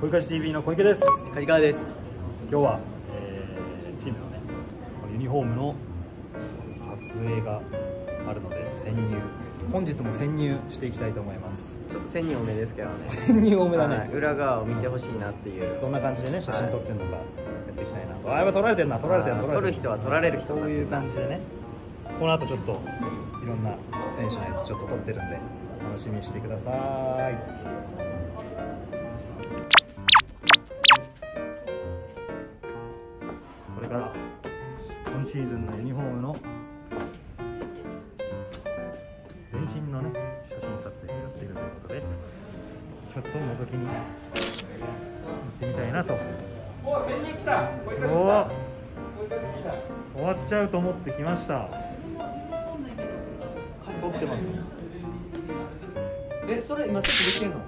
恋かし TV の小池です。梶川です。今日は、えーチームのねユニフォームの撮影があるので潜入。本日も潜入していきたいと思います。ちょっと1000人多めですけどね。潜入多めだね、はい。裏側を見てほしいなっていう。どんな感じでね写真撮ってんのかやっていきたいなと、あやっぱ撮られてんな撮られてんな撮る人は撮られる人こういう感じでね。この後ちょっといろんな選手のやつちょっと撮ってるんで楽しみにしてくださいシーズンのユニフォームの全身のね写真撮影をやっているということでちょっと覗きに行ってみたいなと。おお終わっちゃうと思ってきました。撮ってます。えそれ今チェックできてんの？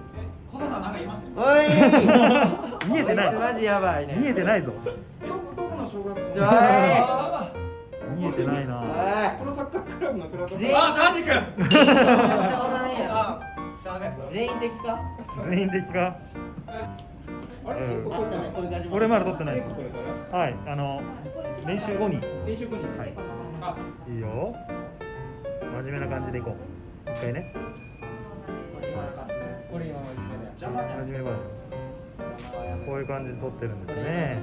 細田さんなんか言いましたよ。おい 見えてないマジやばいね。見えてないぞちょい。見えてないな。おプロサッカークラブのクラブ。全員あ、カジ君。い下おらんやあ、すいません。全員敵か？全員的か？あれ、うんここ俺まだ撮ってないです。はい。あの練習後に。練習後に。はい。あ、いいよ。真面目な感じでいこう。一回ね？これ今真面目だよ。真面目バージョン。こういう感じで撮ってるんですね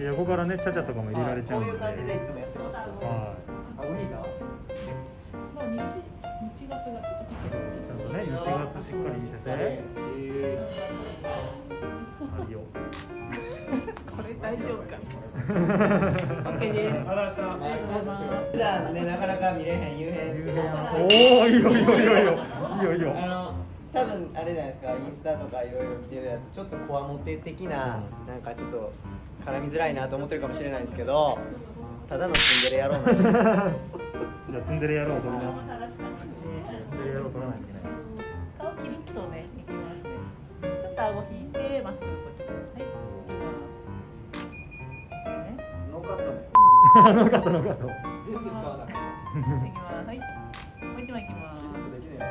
で横からねちゃちゃとかも入れられちゃうんで。こういう感じでいつもやってますけど。はあゴリラいちゃんとね日ガスしっかり見せてはいよ。これ大丈夫か。普段ねなか。なか見れへん夕編おおいいよいいよいいよいいよいいよいいよ。あの多分あれじゃないですか。インスタとかいろいろ見てるやつちょっとこわもて的ななんかちょっと絡みづらいなと思ってるかもしれないんですけどただのツンデレ野郎なんで じゃあツンデレ野郎を撮りますツンデレ野郎撮らないといけない顔キリッとね、いきますね。ちょっと顎引いて、ま っすぐこっち。はい。ノーカットねあの方の方全部使わないい きます。はい。もう一枚いきます。できねえ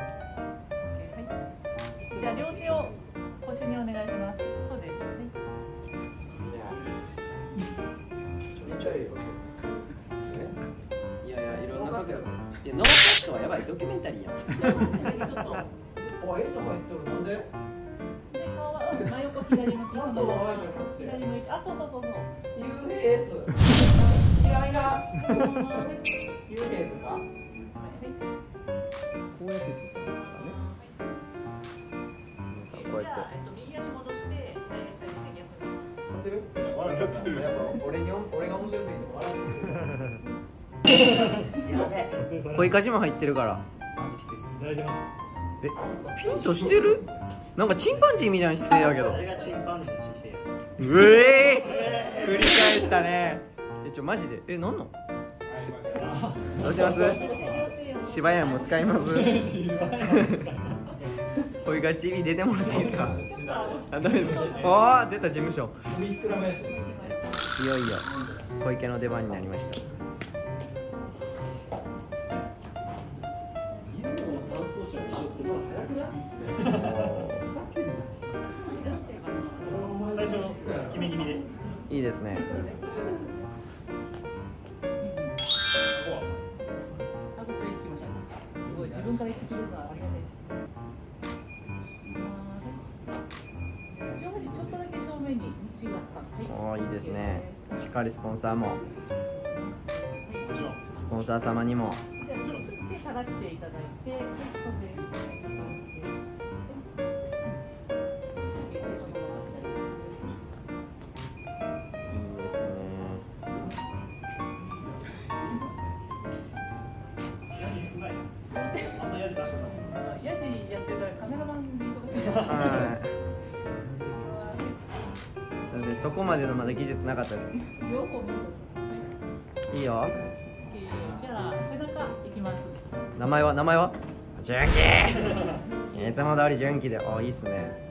はい。じゃあ両手を腰にお願いします。めっちゃいよいやいやいろんなことやろいやノーカットはやばいドキュメンタリーやん。ちょっと。おい S 入っとるなんで顔は真横左向き。佐藤愛じゃなくて左向いて。あ、そうそうそうそう。UFS 嫌いなこのままね UFS か。こうやって撮ってますからね皆さんこうやってやっぱ俺に俺が面白すぎて笑ってる。やべ恋かじも入ってるから。えピンとしてる？なんかチンパンジーみたいな姿勢やけど。れがチンパンジーの姿勢。うえー、繰り返したね。えちょマジで？えなんなんどうします？芝居も使います？恋返し TV 出てもらっていいですか？あダメですか？ああ出た事務所いよいよ小池の出番になりました。いいですね。あ、こっちで行きましょう。すごい、自分から言ってくれる。のはありがおーいいですね。しっかりスポンサーも。スポンサー様にも。じゃあちょっと手垂らしていただいて、はいそうですいいですね。あんなヤジ出したのヤジやってるからカメラマンで忙しい。そこまでのまだ技術なかったです。いいいよ。えーじゃあ背中いきます。名前は？名前は？純喜。いつも通り純喜で。おいいっすね。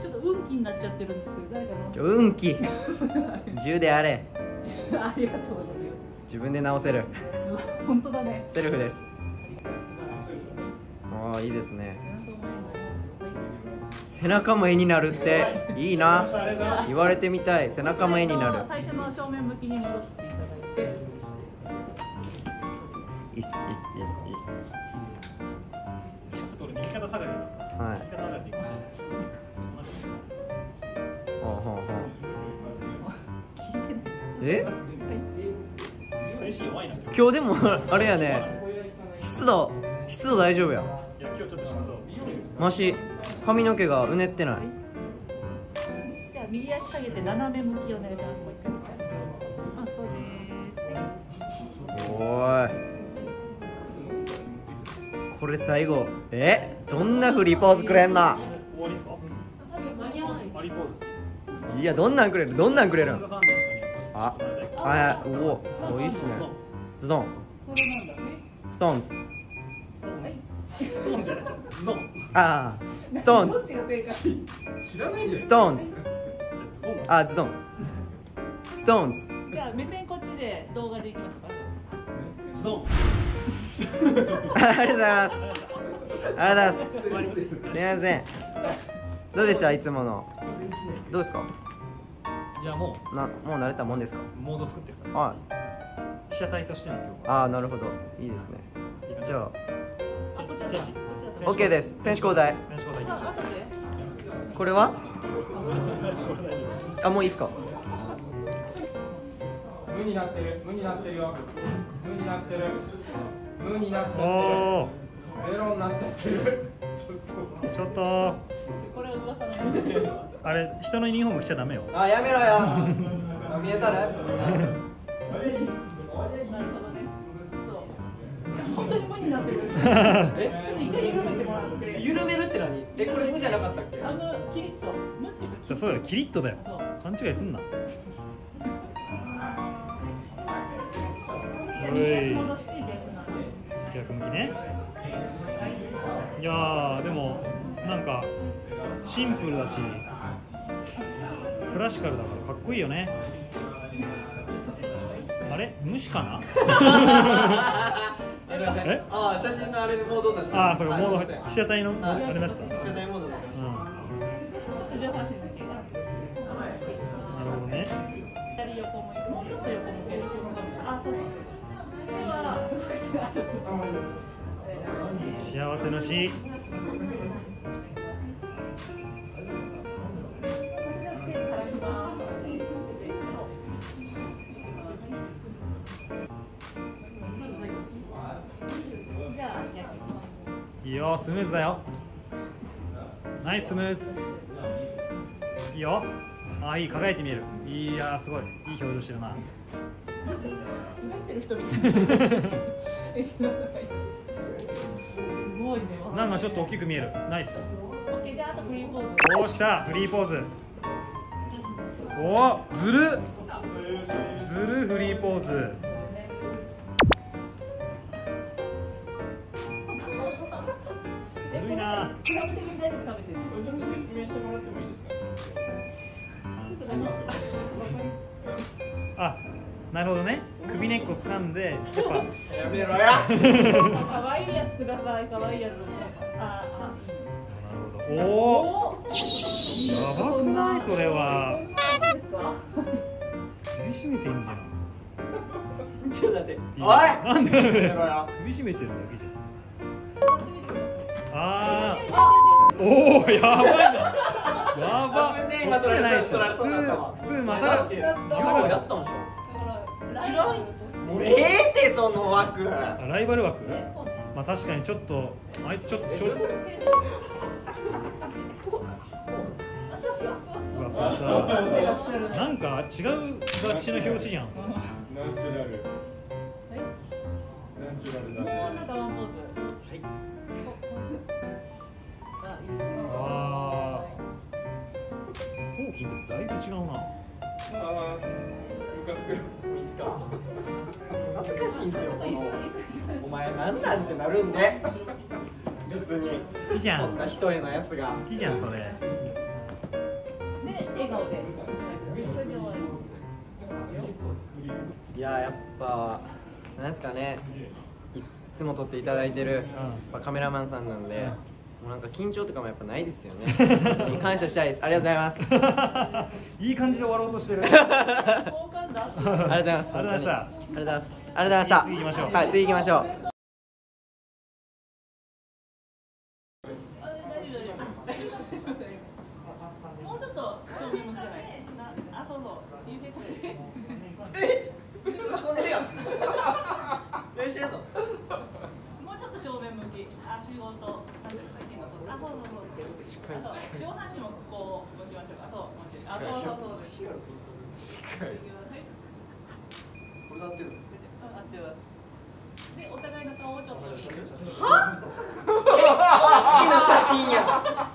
ちょっと運気になっちゃってるんですけど、誰かちょ運気10であれ。の。ありがとうござい自分で直せる。ます。本当だね。セルフですありがとうございます。おーいいですね背中も絵になるっていいな。言われてみたい。背中も絵になる。最初の正面向きに戻ってょっと俺右肩下がりはい。右肩上がりでい。くほうほうほうえ？今日でもあれやね。湿度。湿度大丈夫や。いや今日ちょっと湿度。マシ髪の毛がうねってない？じゃあ右足下げて斜め向きお願いしますもう一回。あそうですおいこれ最後。え？どんなフリーポーズくれんの終わりですかマリポーズいやどんなんくれる？どんなんくれるん？ああおおおいいっすね？ズドン。ストーンズ。ストーンじゃない。ちょっとズドンああストーンズストーンズあズドン。ストーン。ズじゃあ目線こっちで動画でいきますか。ズドン。あありがとうございます。ありがとうございます。すみません。どうでした？いつもの。どうですか？いやもなもう慣れたもんですか？うモード作ってるから。はい被写体としての今日は。ああなるほど。いいですね。じゃああこっちだったこっちだった OK です。選手交代。選手交代これは？あもういいですか？無になってる。無になってるよ。無になってる。無になっちゃっておるベロになっちゃってる。ーちょっと。あれ人のユニフォーム着ちゃダメよ。あやめろよ。見えたね や本当になってる。ちょっとえ一回緩めてもらって。緩めるって何？えこれ無じゃなかったっけ？あのキリッと。無っていうか。そうだよキリッとだよ。勘違いすんな。逆向きね。いやーでもなんかシンプルだしクラシカルだからかっこいいよね。あれ？虫かな？え？ああ写真のあれのモードになってああそれモード被写体のあはいれになってた。被写体モードだけが。なるほどね。左横向いてもう。ちょっと横向けるあそう幸せのしいいよスムーズだよ。ナイススムーズ。いいよ。あいい輝いて見える。いやーすごい。いい表情してるな。滑ってる人みたいなんかちょっと大きく見える。ナイス。おーし来た。フリーポーズ。おおずるずるフリーポーズな比べてみたい食べてるちょっと説明してもらってもいいですかちょっあなるほどね。首根っこ掴んでやっぱ。やめろや。可愛いやつください可愛いやつ。ああいい。なるほど。おおやばくないそれは。首絞めてんじゃんちょっと待って。おい。なんで首絞めてるだけじゃん。あー。あおおやばいな。やば。危ねえそっちじゃないでしょ普通普通まだたってやったんでしょ。ライバルとして。もうええってその枠。あライバル枠？まあ確かにちょっとあいつちょっとちょっと。うわそれさなんか違う雑誌の表紙じゃんそれ。ナチュラル。ナチュラルだなあいいですねあー頭筋とだいぶ違うな。ああムカつくいいっすか。恥ずかしいんすよこのお前なんなんてなるんで。別に好きじゃん。こんな人へのやつが。好きじゃんそれ。で笑顔で。いややっぱなんですかね。いっつも撮っていただいてる、やっぱカメラマンさんなんでもうなんか緊張とかもやっぱないですよね。感謝したいです。ありがとうございます。いい感じで終わろうとしてる。ありがとうございますありがとうございましたありがとうございます。ありがとうございました次行きましょう。はい次行きましょう。あ大丈夫。大丈夫もうちょっと正面向かない。なあそうそう。指これえ落ち込んでるやん何してんのもうちょっと。正面向きあ仕事なんのことあそうそうそうあそう上半身もこう向きましょうあそうあそうそうそうはいこれなってるあ合ってるでお互いの顔をちょっと公式の写真や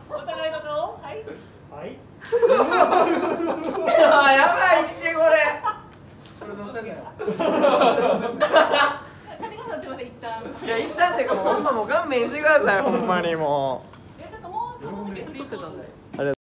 お互いの顔はいはいあやばいってこれ。これ乗せんなよ 梶川さんすいません一旦いや一旦っていうかほんまもう勘弁してくださいほんまにもいやちょっともうう